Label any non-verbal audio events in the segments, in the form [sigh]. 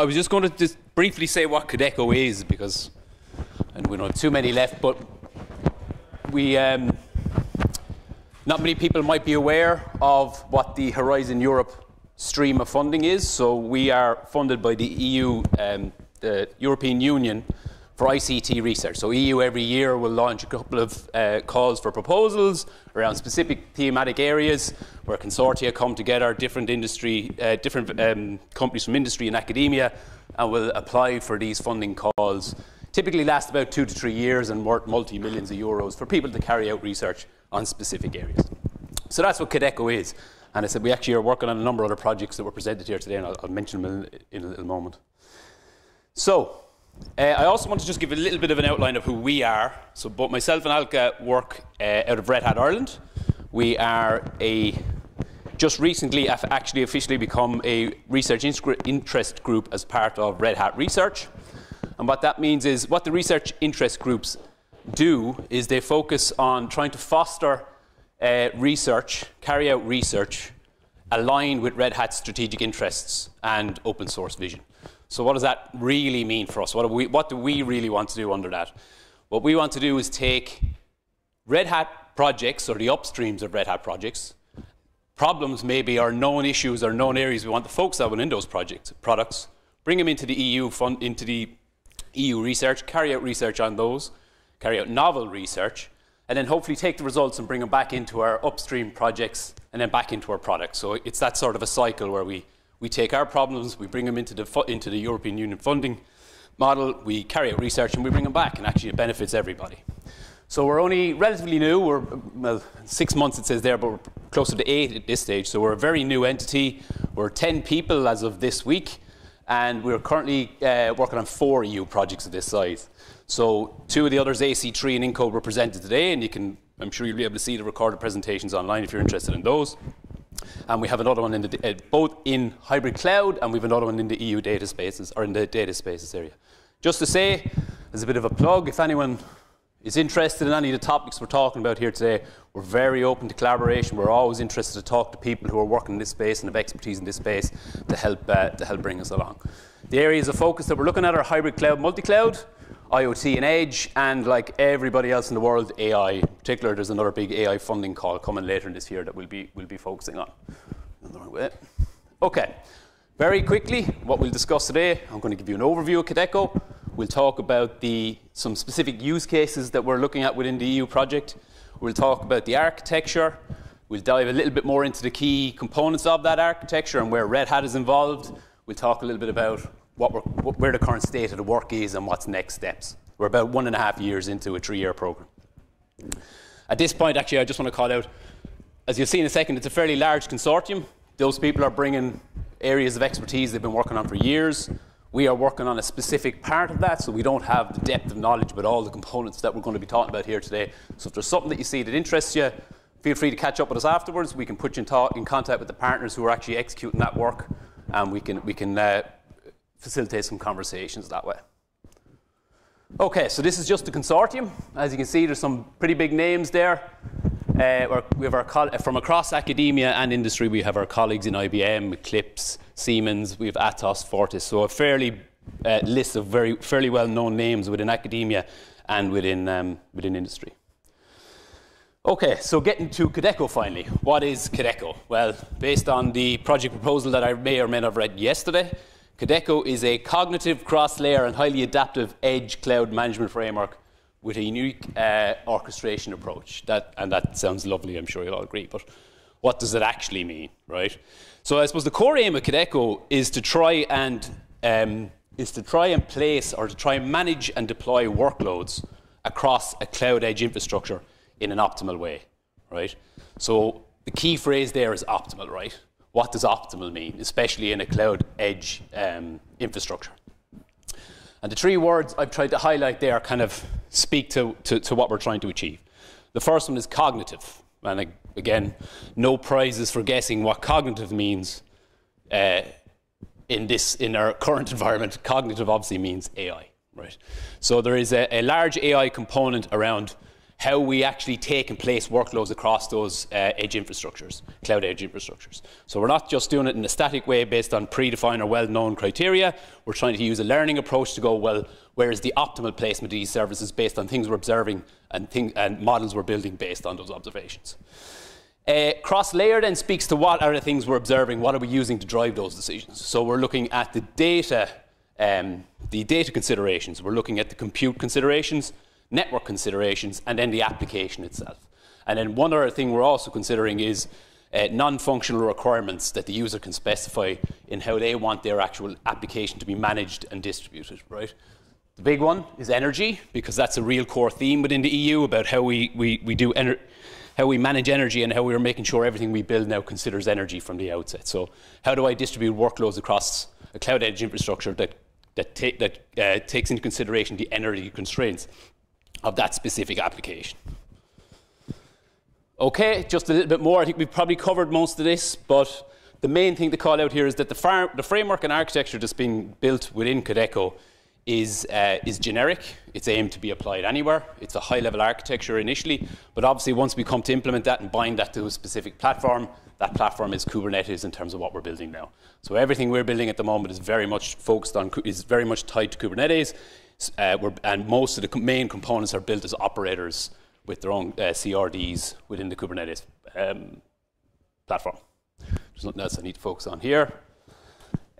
I was just going to just briefly say what Codeco is because and we don't have too many left, but we um, not many people might be aware of what the Horizon Europe stream of funding is. So we are funded by the EU, um, the European Union, for ICT research. So EU every year will launch a couple of uh, calls for proposals around specific thematic areas where consortia come together, different industry, uh, different um, companies from industry and academia, and will apply for these funding calls. Typically last about two to three years and worth multi-millions of euros for people to carry out research on specific areas. So that's what Codeco is. And I said we actually are working on a number of other projects that were presented here today, and I'll, I'll mention them in, in a little moment. So, uh, I also want to just give a little bit of an outline of who we are. So both myself and Alka work uh, out of Red Hat Ireland. We are a just recently have actually officially become a research interest group as part of Red Hat Research. And what that means is what the research interest groups do is they focus on trying to foster uh, research, carry out research aligned with Red Hat's strategic interests and open source vision. So what does that really mean for us? What do, we, what do we really want to do under that? What we want to do is take Red Hat projects or the upstreams of Red Hat projects, problems maybe are known issues or known areas we want to focus on in those projects, products, bring them into the EU fund, into the EU research, carry out research on those, carry out novel research, and then hopefully take the results and bring them back into our upstream projects and then back into our products. So it's that sort of a cycle where we we take our problems, we bring them into the, into the European Union funding model, we carry out research, and we bring them back, and actually it benefits everybody. So we're only relatively new. We're, well, six months it says there, but we're closer to eight at this stage. So we're a very new entity. We're 10 people as of this week, and we're currently uh, working on four EU projects of this size. So two of the others, AC3 and ENCODE, were presented today, and you can, I'm sure you'll be able to see the recorded presentations online if you're interested in those. And we have another one in the, uh, both in hybrid cloud and we have another one in the EU data spaces, or in the data spaces area. Just to say, as a bit of a plug, if anyone is interested in any of the topics we're talking about here today, we're very open to collaboration. We're always interested to talk to people who are working in this space and have expertise in this space to help, uh, to help bring us along. The areas of focus that we're looking at are hybrid cloud, multi-cloud, IoT and edge, and like everybody else in the world, AI. In particular, there's another big AI funding call coming later in this year that we'll be, we'll be focusing on. Okay, very quickly, what we'll discuss today, I'm going to give you an overview of Codeco. We'll talk about the, some specific use cases that we're looking at within the EU project. We'll talk about the architecture. We'll dive a little bit more into the key components of that architecture and where Red Hat is involved. We'll talk a little bit about what where the current state of the work is and what's next steps. We're about one and a half years into a three-year program. At this point, actually, I just want to call out, as you'll see in a second, it's a fairly large consortium. Those people are bringing areas of expertise they've been working on for years. We are working on a specific part of that, so we don't have the depth of knowledge about all the components that we're going to be talking about here today. So if there's something that you see that interests you, feel free to catch up with us afterwards. We can put you in, talk, in contact with the partners who are actually executing that work, and we can, we can uh, facilitate some conversations that way. Okay, so this is just the consortium. As you can see, there's some pretty big names there. Uh, we have our from across academia and industry, we have our colleagues in IBM, Eclipse, Siemens, we have Atos, Fortiss. So a fairly uh, list of very fairly well-known names within academia and within um, within industry. Okay, so getting to Codeco finally. What is Codeco? Well, based on the project proposal that I may or may not have read yesterday, Codeco is a cognitive, cross-layer and highly adaptive edge cloud management framework with a unique uh, orchestration approach. That, and that sounds lovely, I'm sure you'll all agree, but what does it actually mean, right? So I suppose the core aim of Codeco is to try and um, is to try and place or to try and manage and deploy workloads across a cloud edge infrastructure in an optimal way, right? So the key phrase there is optimal, right? What does optimal mean, especially in a cloud edge um, infrastructure. And the three words I've tried to highlight there kind of speak to, to, to what we're trying to achieve. The first one is cognitive. And again, no prizes for guessing what cognitive means uh, in, this, in our current [laughs] environment. Cognitive obviously means AI, right? So there is a, a large AI component around how we actually take and place workloads across those uh, edge infrastructures, cloud edge infrastructures. So we're not just doing it in a static way based on predefined or well-known criteria. We're trying to use a learning approach to go, well, where is the optimal placement of these services based on things we're observing and, thing, and models we're building based on those observations. Uh, cross-layer then speaks to what are the things we're observing, what are we using to drive those decisions. So we're looking at the data, um, the data considerations, we're looking at the compute considerations, network considerations, and then the application itself. And then one other thing we're also considering is uh, non-functional requirements that the user can specify in how they want their actual application to be managed and distributed, right? The big one is energy, because that's a real core theme within the EU about how we, we, we do how we manage energy and how we're making sure everything we build now considers energy from the outset. So how do I distribute workloads across a cloud edge infrastructure that, that, ta that uh, takes into consideration the energy constraints of that specific application. Okay, just a little bit more. I think we've probably covered most of this, but the main thing to call out here is that the, the framework and architecture that's being built within Codeco is, uh, is generic. It's aimed to be applied anywhere. It's a high-level architecture initially, but obviously once we come to implement that and bind that to a specific platform, that platform is Kubernetes in terms of what we're building now. So everything we're building at the moment is very much focused on, is very much tied to Kubernetes. Uh, and most of the main components are built as operators with their own uh, CRDs within the Kubernetes um, platform. There's nothing else I need to focus on here.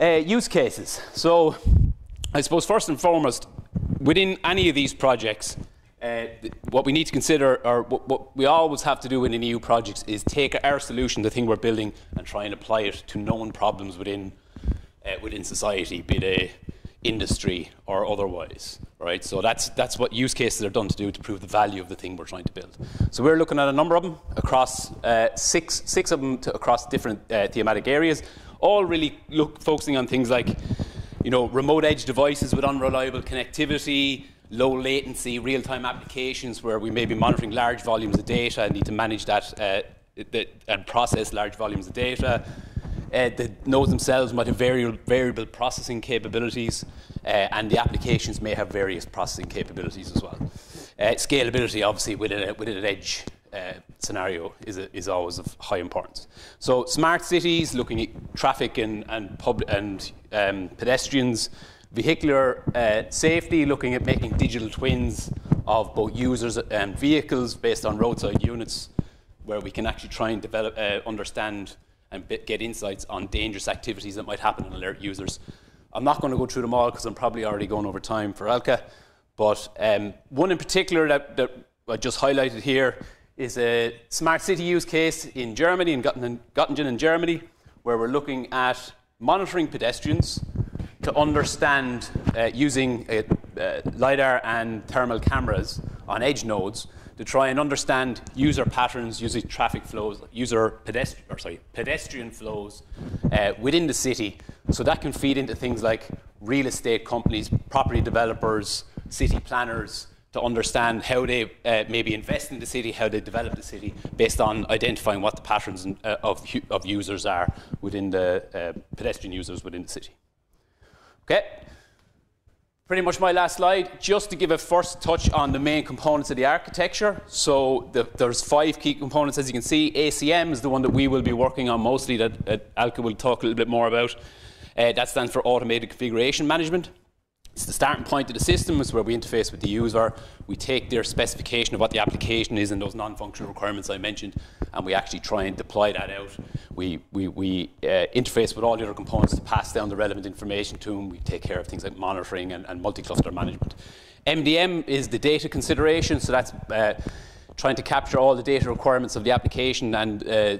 Uh, use cases. So, I suppose first and foremost, within any of these projects, uh, what we need to consider, or what, what, we always have to do in EU projects, is take our solution, the thing we're building, and try and apply it to known problems within uh, within society, be they industry or otherwise, right? So that's, that's what use cases are done to do to prove the value of the thing we're trying to build. So we're looking at a number of them across uh, six, six of them to, across different uh, thematic areas, all really look, focusing on things like, you know, remote edge devices with unreliable connectivity, low latency, real-time applications where we may be monitoring large volumes of data and need to manage that uh, and process large volumes of data, uh, the nodes themselves might have variable, variable processing capabilities, uh, and the applications may have various processing capabilities as well. Uh, scalability, obviously, within, a, within an edge uh, scenario is, a, is always of high importance. So, smart cities, looking at traffic and, and, pub, and um, pedestrians, vehicular uh, safety, looking at making digital twins of both users and vehicles based on roadside units, where we can actually try and develop, uh, understand and get insights on dangerous activities that might happen and alert users. I'm not going to go through them all because I'm probably already going over time for Alka, but um, one in particular that, that, I just highlighted here is a smart city use case in Germany, in Göttingen in Germany, where we're looking at monitoring pedestrians to understand uh, using uh, uh, LiDAR and thermal cameras on edge nodes to try and understand user patterns, user traffic flows, user pedestrian, or sorry, pedestrian flows uh, within the city. So that can feed into things like real estate companies, property developers, city planners, to understand how they uh, maybe invest in the city, how they develop the city, based on identifying what the patterns uh, of, of users are within the uh, pedestrian users within the city. Okay pretty much my last slide, just to give a first touch on the main components of the architecture. So the, there's five key components, as you can see. ACM is the one that we will be working on mostly, that, that Alka will talk a little bit more about. Uh, that stands for Automated Configuration Management. It's the starting point of the system. It's where we interface with the user. We take their specification of what the application is and those non-functional requirements I mentioned, and we actually try and deploy that out. We, we, we uh, interface with all the other components to pass down the relevant information to them. We take care of things like monitoring and, and multi-cluster management. MDM is the data consideration, so that's uh, trying to capture all the data requirements of the application and uh,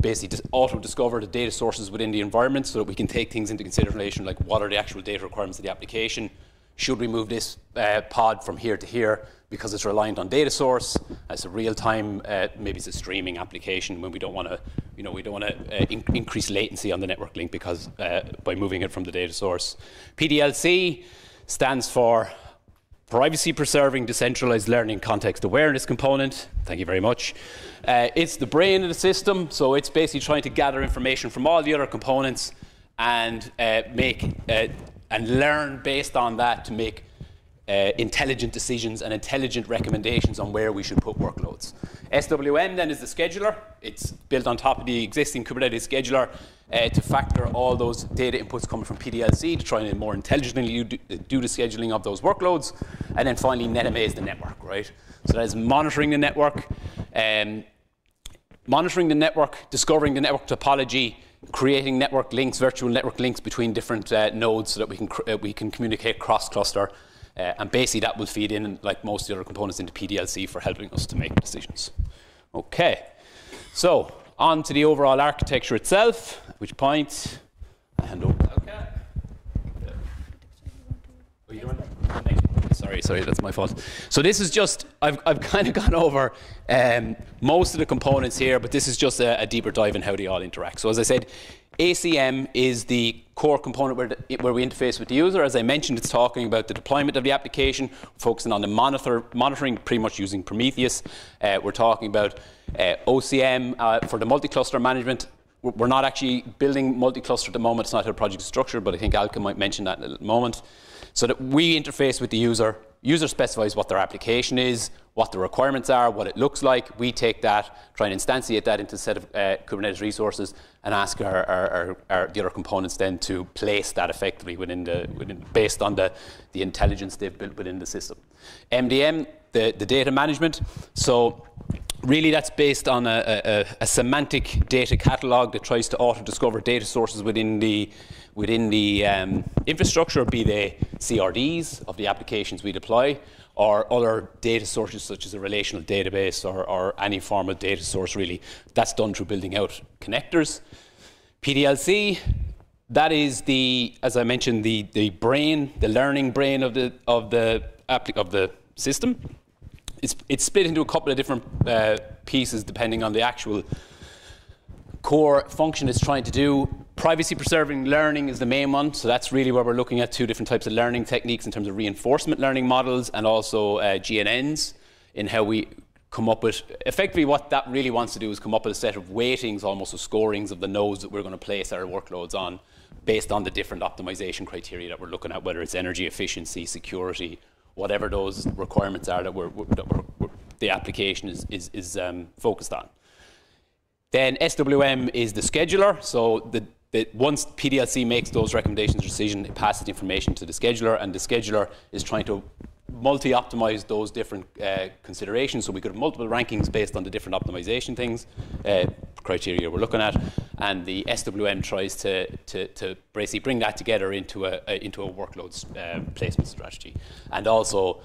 basically auto-discover the data sources within the environment so that we can take things into consideration like what are the actual data requirements of the application. Should we move this uh, pod from here to here because it's reliant on data source? It's a real-time, uh, maybe it's a streaming application when we don't want to, you know, we don't want to uh, in increase latency on the network link because uh, by moving it from the data source. PDLC stands for privacy preserving decentralized learning context awareness component. Thank you very much. Uh, it's the brain of the system, so it's basically trying to gather information from all the other components and uh, make uh, and learn based on that to make uh, intelligent decisions and intelligent recommendations on where we should put workloads. SWM then is the scheduler. It's built on top of the existing Kubernetes scheduler uh, to factor all those data inputs coming from PDLC to try and more intelligently do, the scheduling of those workloads. And then finally, NetMA is the network, right? So that is monitoring the network, um, monitoring the network, discovering the network topology, creating network links, virtual network links between different uh, nodes so that we can, uh, we can communicate cross-cluster uh, and basically that will feed in, like most of the other components, into PDLC for helping us to make decisions. Okay, so on to the overall architecture itself, at which point? I hand over to Okay. Sorry, sorry, that's my fault. So this is just, I've, I've [laughs] kind of gone over um, most of the components here, but this is just a, a deeper dive in how they all interact. So as I said, ACM is the core component where, the, where, we interface with the user. As I mentioned, it's talking about the deployment of the application, focusing on the monitor, monitoring, pretty much using Prometheus. Uh, we're talking about uh, OCM uh, for the multi-cluster management. We're not actually building multi-cluster at the moment. It's not how project is structured, but I think Alka might mention that in a moment. So that we interface with the user, user specifies what their application is, what the requirements are, what it looks like. We take that, try and instantiate that into a set of uh, Kubernetes resources, and ask our, our, our, our, the other components then to place that effectively within the, within, based on the, the intelligence they've built within the system. MDM, the, the data management. So really that's based on a, a, a, semantic data catalog that tries to auto-discover data sources within the within the um, infrastructure, be they CRDs of the applications we deploy, or other data sources such as a relational database or, or any form of data source really. That's done through building out connectors. PDLC, that is the, as I mentioned, the, the brain, the learning brain of the, of the, of the system. It's, it's split into a couple of different uh, pieces depending on the actual core function it's trying to do. Privacy preserving learning is the main one, so that's really where we're looking at two different types of learning techniques in terms of reinforcement learning models and also uh, GNNs in how we come up with effectively what that really wants to do is come up with a set of weightings, almost of scorings of the nodes that we're going to place our workloads on based on the different optimization criteria that we're looking at, whether it's energy efficiency, security, whatever those requirements are that, we're, that we're, the application is, is, is um, focused on. Then SWM is the scheduler. So the, the, once PDLC makes those recommendations decision, it passes the information to the scheduler, and the scheduler is trying to multi-optimize those different uh, considerations. So we could have multiple rankings based on the different optimization things, uh, criteria we're looking at, and the SWM tries to, to, to basically bring that together into a, a into a workload uh, placement strategy, and also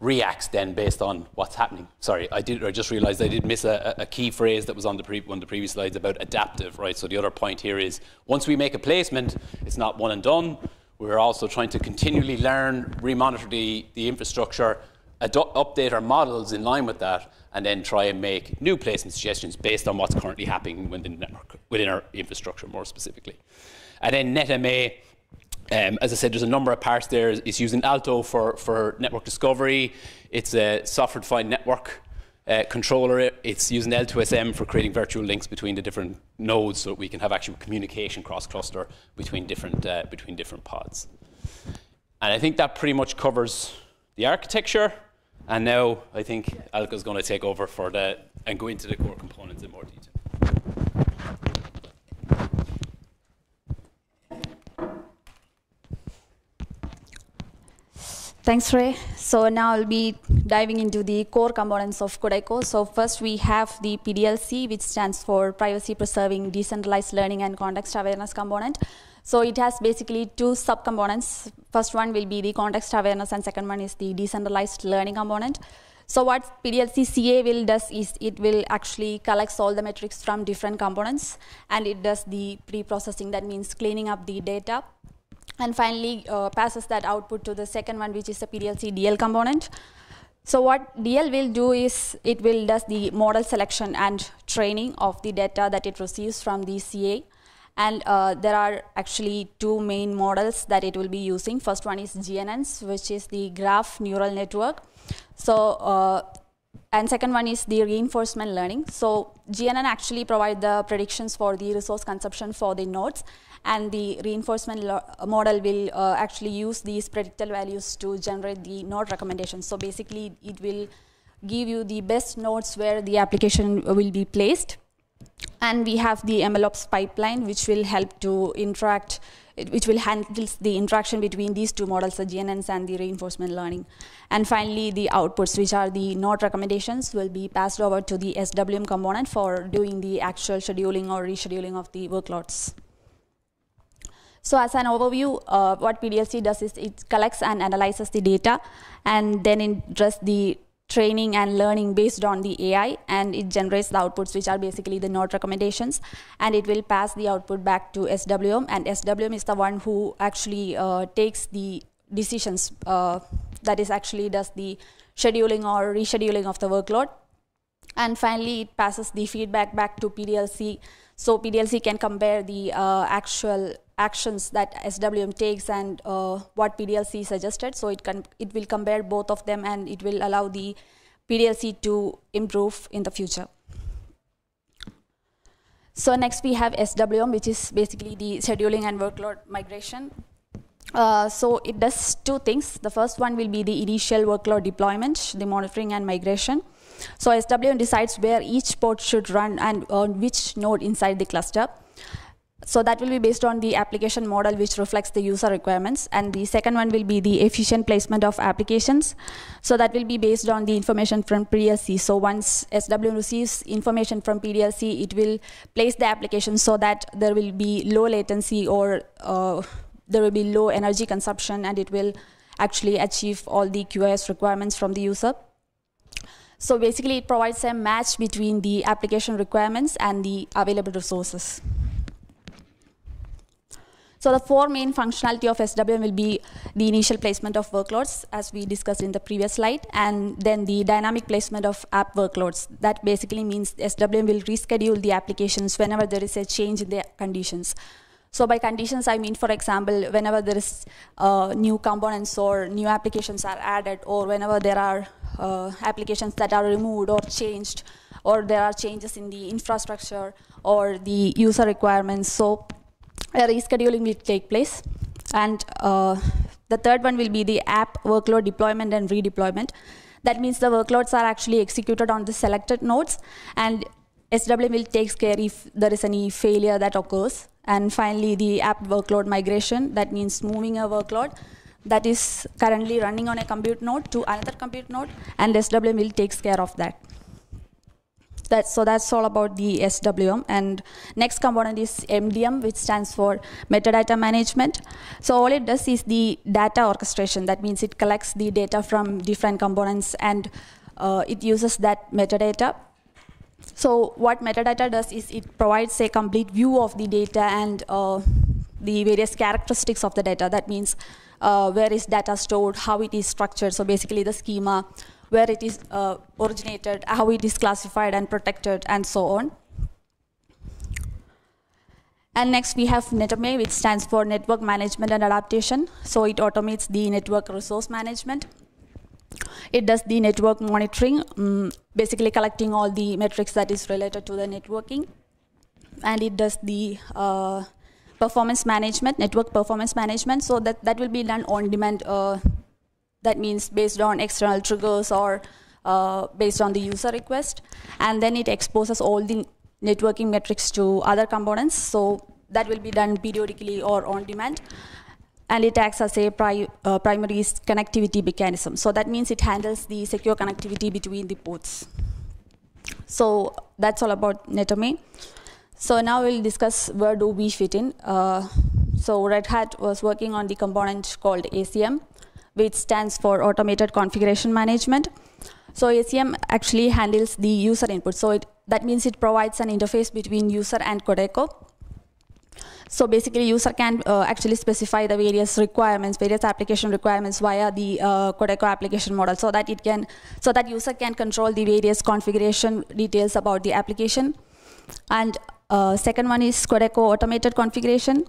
reacts then based on what's happening. Sorry, I did. I just realised I did miss a, a, key phrase that was on the pre, one of the previous slides about adaptive. Right. So the other point here is once we make a placement, it's not one and done. We're also trying to continually learn, remonitor the, the infrastructure, update our models in line with that, and then try and make new placement suggestions based on what's currently happening within, the network, within our infrastructure more specifically. And then NetMA um, as I said, there's a number of parts there. It's using Alto for, for network discovery. It's a software-defined network uh, controller. It's using L2SM for creating virtual links between the different nodes so that we can have actual communication cross-cluster between different, uh, between different pods. And I think that pretty much covers the architecture. And now I think Alka is going to take over for the, and go into the core components in more detail. Thanks, Ray. So now I'll be diving into the core components of Codeco. So first we have the PDLC, which stands for Privacy Preserving Decentralized Learning and Context Awareness component. So it has basically two subcomponents. First one will be the context awareness and second one is the decentralized learning component. So what PDLC CA will does is it will actually collects all the metrics from different components and it does the pre-processing. That means cleaning up the data and finally uh, passes that output to the second one, which is the PDLC DL component. So what DL will do is it will does the model selection and training of the data that it receives from the CA. And uh, there are actually two main models that it will be using. First one is GNNs, which is the graph neural network. So uh, and second one is the reinforcement learning. So GNN actually provide the predictions for the resource consumption for the nodes, and the reinforcement model will uh, actually use these predicted values to generate the node recommendations. So basically, it will give you the best nodes where the application will be placed. And we have the MLOps pipeline, which will help to interact which will handle the interaction between these two models, the GNNs and the reinforcement learning. And finally, the outputs, which are the node recommendations, will be passed over to the SWM component for doing the actual scheduling or rescheduling of the workloads. So as an overview, uh, what PDLC does is it collects and analyzes the data and then it does the training and learning based on the AI and it generates the outputs which are basically the node recommendations and it will pass the output back to SWM and SWM is the one who actually uh, takes the decisions uh, that is actually does the scheduling or rescheduling of the workload. And finally it passes the feedback back to PDLC so PDLC can compare the uh, actual actions that SWM takes and uh, what PDLC suggested. So it can it will compare both of them and it will allow the PDLC to improve in the future. So next we have SWM, which is basically the scheduling and workload migration. Uh, so it does two things. The first one will be the initial workload deployment, the monitoring and migration. So SWM decides where each pod should run and on which node inside the cluster. So that will be based on the application model which reflects the user requirements. And the second one will be the efficient placement of applications. So that will be based on the information from PDLC. So once SWM receives information from PDLC, it will place the application so that there will be low latency or uh, there will be low energy consumption and it will actually achieve all the QoS requirements from the user. So basically it provides a match between the application requirements and the available resources. So the four main functionality of SWM will be the initial placement of workloads, as we discussed in the previous slide, and then the dynamic placement of app workloads. That basically means SWM will reschedule the applications whenever there is a change in the conditions. So by conditions, I mean, for example, whenever there is uh, new components or new applications are added, or whenever there are uh, applications that are removed or changed, or there are changes in the infrastructure or the user requirements. So a rescheduling will take place. And uh, the third one will be the app workload deployment and redeployment. That means the workloads are actually executed on the selected nodes, and SWM will take care if there is any failure that occurs. And finally, the app workload migration. That means moving a workload that is currently running on a compute node to another compute node, and SWM will take care of that. That, so that's all about the SWM. And next component is MDM, which stands for metadata management. So all it does is the data orchestration. That means it collects the data from different components and uh, it uses that metadata. So what metadata does is it provides a complete view of the data and uh, the various characteristics of the data. That means uh, where is data stored, how it is structured. So basically the schema, where it is uh, originated, how it is classified and protected, and so on. And next we have NetMA, which stands for Network Management and Adaptation. So it automates the network resource management. It does the network monitoring, um, basically collecting all the metrics that is related to the networking. And it does the uh, performance management, network performance management. So that, that will be done on demand uh, that means based on external triggers or uh, based on the user request. And then it exposes all the networking metrics to other components. So that will be done periodically or on demand. And it acts as a pri uh, primary connectivity mechanism. So that means it handles the secure connectivity between the pods. So that's all about NetMA. So now we'll discuss where do we fit in. Uh, so Red Hat was working on the component called ACM which stands for Automated Configuration Management. So ACM actually handles the user input. So it, that means it provides an interface between user and Codeco. So basically, user can uh, actually specify the various requirements, various application requirements via the uh, Codeco application model, so that it can, so that user can control the various configuration details about the application. And uh, second one is Codeco automated configuration.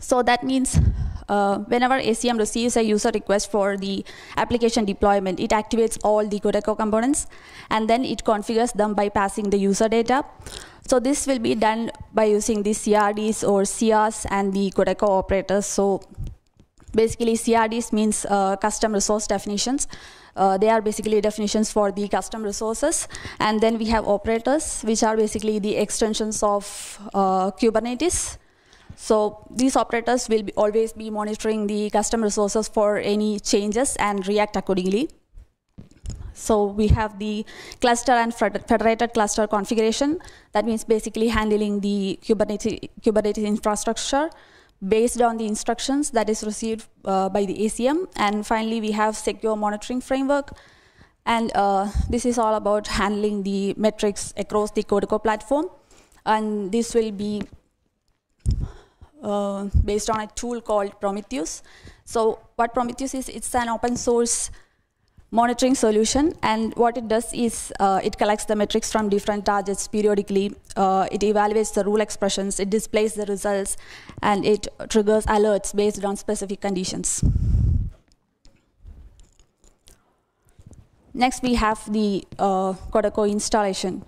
So that means uh, whenever ACM receives a user request for the application deployment, it activates all the Codeco components and then it configures them by passing the user data. So this will be done by using the CRDs or CRs and the Codeco operators. So basically CRDs means uh, custom resource definitions. Uh, they are basically definitions for the custom resources. And then we have operators, which are basically the extensions of uh, Kubernetes. So these operators will be always be monitoring the custom resources for any changes and react accordingly. So we have the cluster and federated cluster configuration. That means basically handling the Kubernetes, Kubernetes infrastructure based on the instructions that is received uh, by the ACM. And finally, we have secure monitoring framework. And uh, this is all about handling the metrics across the Codeco platform. And this will be uh, based on a tool called Prometheus. So what Prometheus is, it's an open source monitoring solution. And what it does is uh, it collects the metrics from different targets periodically. Uh, it evaluates the rule expressions, it displays the results, and it triggers alerts based on specific conditions. Next, we have the uh, Codeco installation.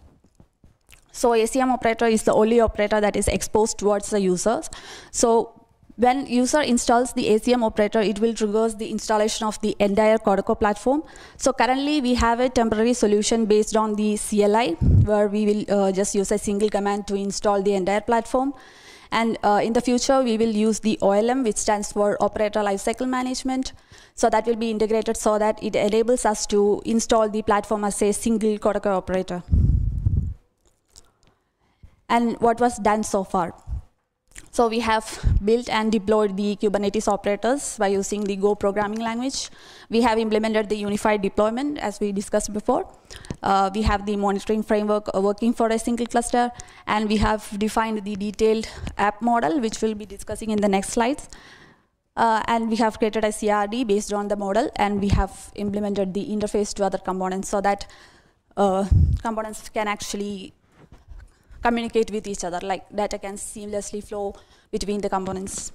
So ACM operator is the only operator that is exposed towards the users. So when user installs the ACM operator, it will trigger the installation of the entire Codeco platform. So currently we have a temporary solution based on the CLI, where we will uh, just use a single command to install the entire platform. And uh, in the future, we will use the OLM, which stands for Operator Lifecycle Management. So that will be integrated so that it enables us to install the platform as a single Codeco operator. And what was done so far? So we have built and deployed the Kubernetes operators by using the Go programming language. We have implemented the unified deployment as we discussed before. Uh, we have the monitoring framework uh, working for a single cluster, and we have defined the detailed app model, which we'll be discussing in the next slides. Uh, and we have created a CRD based on the model, and we have implemented the interface to other components so that uh, components can actually communicate with each other, like data can seamlessly flow between the components.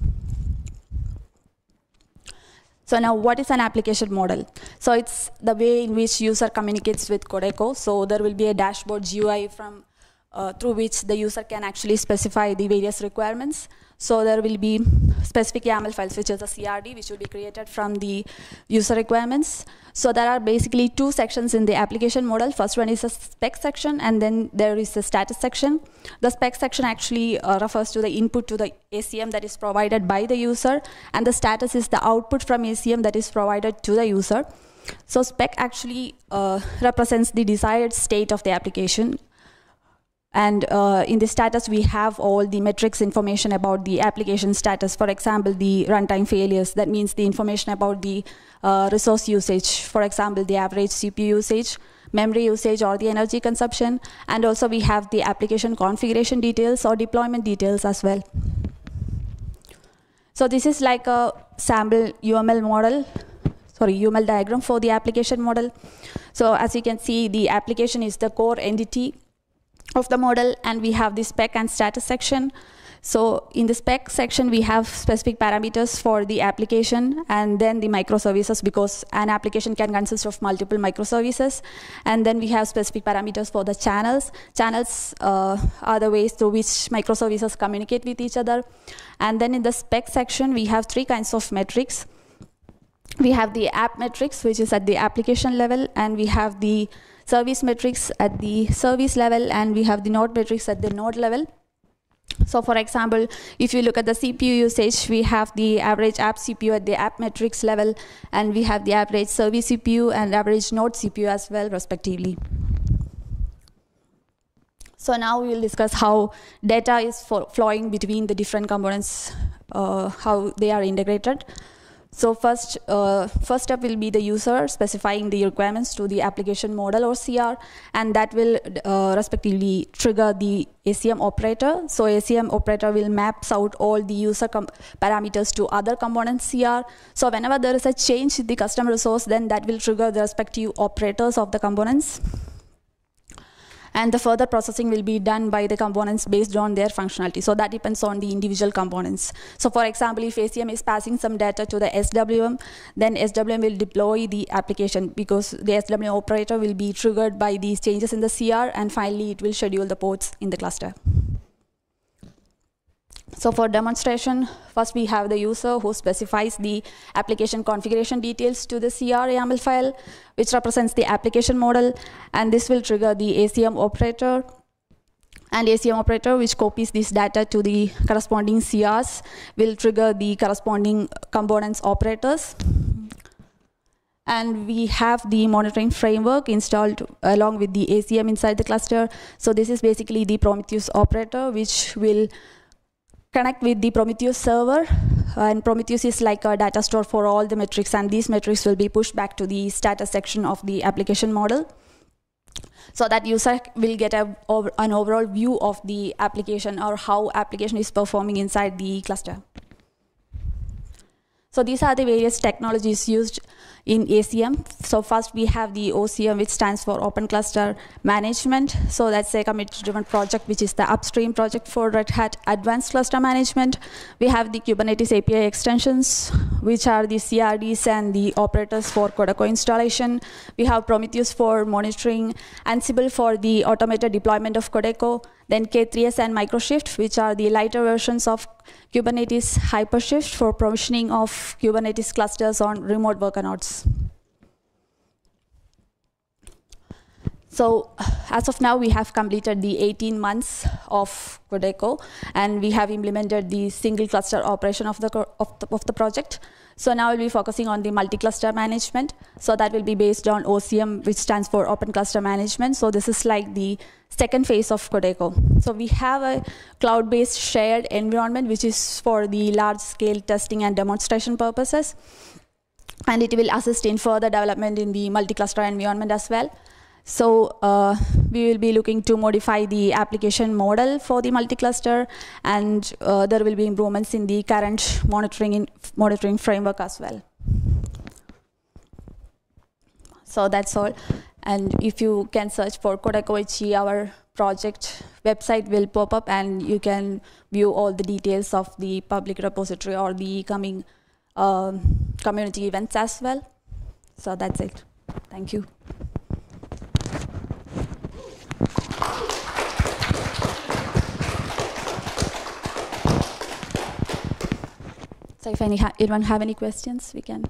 So now what is an application model? So it's the way in which user communicates with Codeco. So there will be a dashboard GUI from uh, through which the user can actually specify the various requirements. So there will be specific YAML files, which is a CRD, which will be created from the user requirements. So there are basically two sections in the application model. First one is a spec section, and then there is the status section. The spec section actually uh, refers to the input to the ACM that is provided by the user, and the status is the output from ACM that is provided to the user. So spec actually uh, represents the desired state of the application. And uh, in the status, we have all the metrics information about the application status. For example, the runtime failures. That means the information about the uh, resource usage. For example, the average CPU usage, memory usage, or the energy consumption. And also, we have the application configuration details or deployment details as well. So this is like a sample UML model, sorry, UML diagram for the application model. So as you can see, the application is the core entity of the model and we have the spec and status section. So in the spec section, we have specific parameters for the application and then the microservices because an application can consist of multiple microservices. And then we have specific parameters for the channels. Channels uh, are the ways through which microservices communicate with each other. And then in the spec section, we have three kinds of metrics. We have the app metrics, which is at the application level, and we have the service metrics at the service level and we have the node metrics at the node level. So for example, if you look at the CPU usage, we have the average app CPU at the app metrics level, and we have the average service CPU and average node CPU as well, respectively. So now we will discuss how data is flowing between the different components, uh, how they are integrated. So first, uh, first step will be the user specifying the requirements to the application model or CR, and that will uh, respectively trigger the ACM operator. So ACM operator will maps out all the user parameters to other components CR. So whenever there is a change in the custom resource, then that will trigger the respective operators of the components. And the further processing will be done by the components based on their functionality. So that depends on the individual components. So for example, if ACM is passing some data to the SWM, then SWM will deploy the application because the SWM operator will be triggered by these changes in the CR, and finally it will schedule the pods in the cluster. So for demonstration, first we have the user who specifies the application configuration details to the CR YAML file, which represents the application model, and this will trigger the ACM operator and ACM operator, which copies this data to the corresponding CRs, will trigger the corresponding components operators. And we have the monitoring framework installed along with the ACM inside the cluster. So this is basically the Prometheus operator, which will connect with the Prometheus server. And Prometheus is like a data store for all the metrics, and these metrics will be pushed back to the status section of the application model. So that user will get a, an overall view of the application or how application is performing inside the cluster. So these are the various technologies used in ACM. So first we have the OCM, which stands for Open Cluster Management. So that's a community-driven project, which is the upstream project for Red Hat Advanced Cluster Management. We have the Kubernetes API extensions, which are the CRDs and the operators for Codeco installation. We have Prometheus for monitoring, Ansible for the automated deployment of Codeco, then K3s and Microshift, which are the lighter versions of Kubernetes Hypershift for provisioning of Kubernetes clusters on remote worker So [sighs] as of now, we have completed the 18 months of Codeco, and we have implemented the single cluster operation of the, of the, of the project. So now we'll be focusing on the multi-cluster management. So that will be based on OCM, which stands for Open Cluster Management. So this is like the second phase of Codeco. So we have a cloud-based shared environment, which is for the large-scale testing and demonstration purposes. And it will assist in further development in the multi-cluster environment as well. So uh, we will be looking to modify the application model for the multi-cluster, and uh, there will be improvements in the current monitoring in, monitoring framework as well. So that's all. And if you can search for Codeco our project website will pop up, and you can view all the details of the public repository or the coming um, community events as well. So that's it. Thank you. So if any ha anyone have any questions, we can.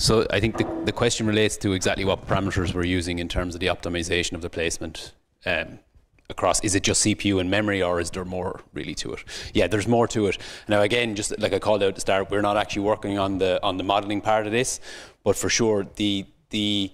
So I think the, the question relates to exactly what parameters we're using in terms of the optimization of the placement um, across. Is it just CPU and memory, or is there more really to it? Yeah, there's more to it. Now, again, just like I called out at the start, we're not actually working on the on the modeling part of this, but for sure the the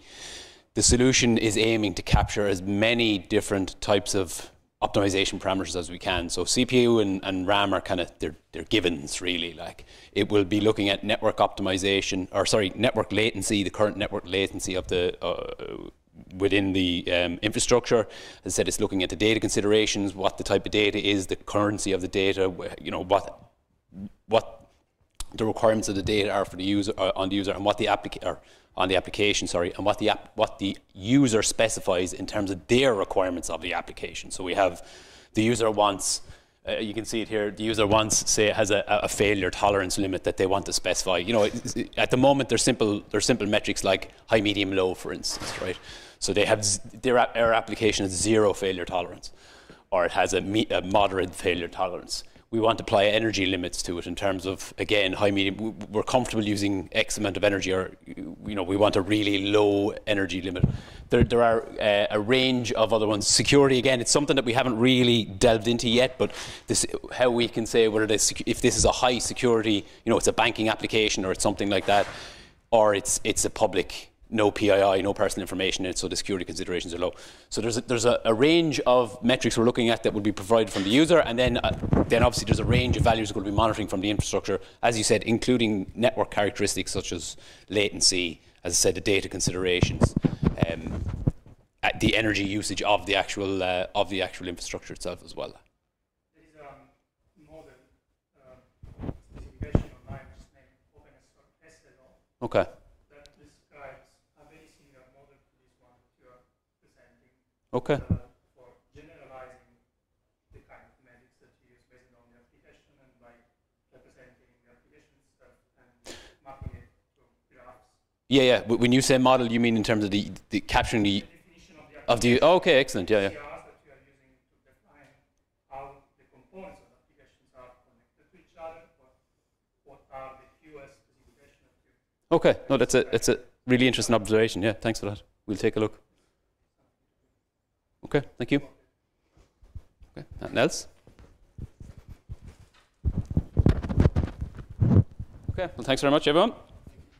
the solution is aiming to capture as many different types of optimization parameters as we can. So CPU and, and RAM are kind of they're, they're givens really. Like it will be looking at network optimization or sorry network latency, the current network latency of the uh, within the um, infrastructure. As I said, it's looking at the data considerations, what the type of data is, the currency of the data, you know what what the requirements of the data are for the user uh, on the user and what the application on the application, sorry, and what the app, what the user specifies in terms of their requirements of the application. So we have the user wants. Uh, you can see it here. The user wants, say, has a, a, failure tolerance limit that they want to specify. You know, at the moment, there's simple, there's simple metrics like high, medium, low, for instance, right? So they have their, our application has zero failure tolerance, or it has a, a moderate failure tolerance we want to apply energy limits to it in terms of again high medium we're comfortable using x amount of energy or you know we want a really low energy limit. There, there are uh, a range of other ones. Security again it's something that we haven't really delved into yet but this how we can say whether this if this is a high security you know it's a banking application or it's something like that or it's it's a public no PII, no personal information in it, so the security considerations are low. So there's a, there's a, a range of metrics we're looking at that will be provided from the user, and then uh, then obviously there's a range of values we're going to be monitoring from the infrastructure, as you said, including network characteristics such as latency, as I said, the data considerations, um, at the energy usage of the actual uh, of the actual infrastructure itself as well. There is a model uh, online just named OpenSS Okay. Graphs. Yeah, yeah. But when you say model, you mean in terms of the, the capturing the The definition of the of the. Oh, okay, excellent. Yeah, yeah. APIs that you are using to define how the components of applications are connected to each other, or what are the QoS specifications that you Okay, no, that's a that's a really interesting observation. Yeah, thanks for that. We'll take a look. Okay, thank you. Okay, anything else? Okay, well, thanks very much, everyone.